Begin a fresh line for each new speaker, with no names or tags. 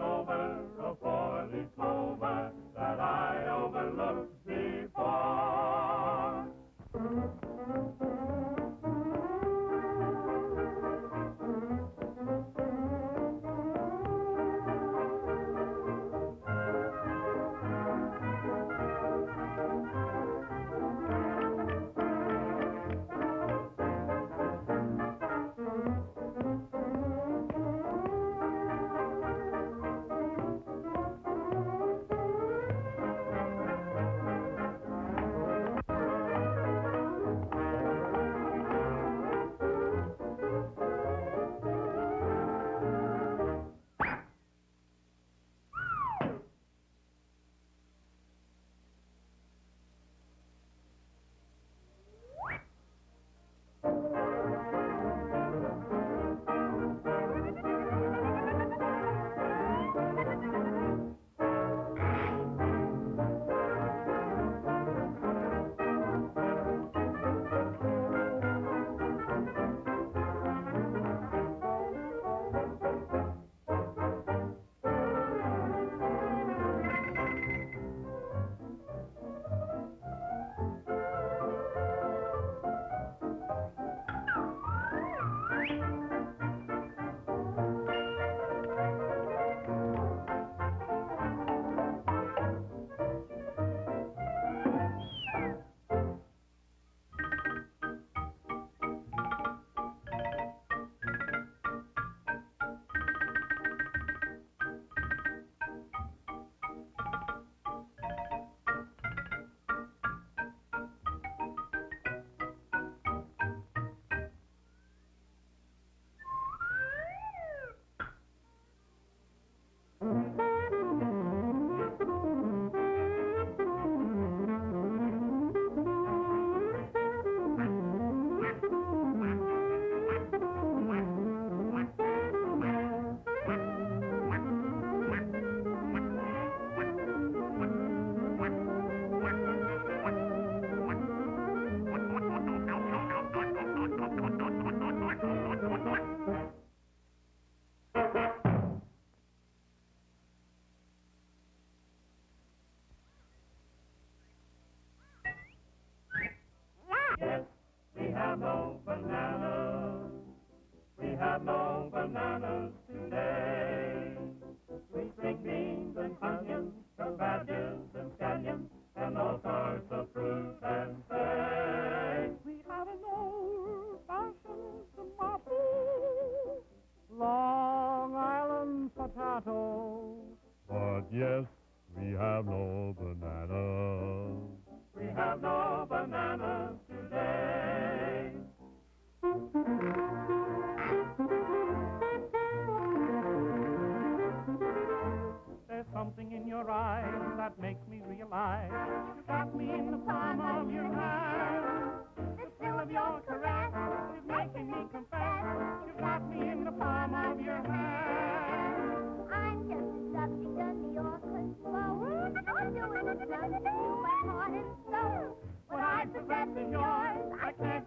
over, a it's over, that I overlooked medallions, from badges and scallions, and all sorts of fruit and things. We have an old-fashioned tomato, Long Island potato. But yes, we have no bananas. We have no bananas today. That makes me realize you got me in the palm of your hand. The thrill of your caress is making me confess you got me in the palm of your hand. I'm just a subject of New Yorkers' flow. You're doing it to my heart and soul. What I possess is yours. I can't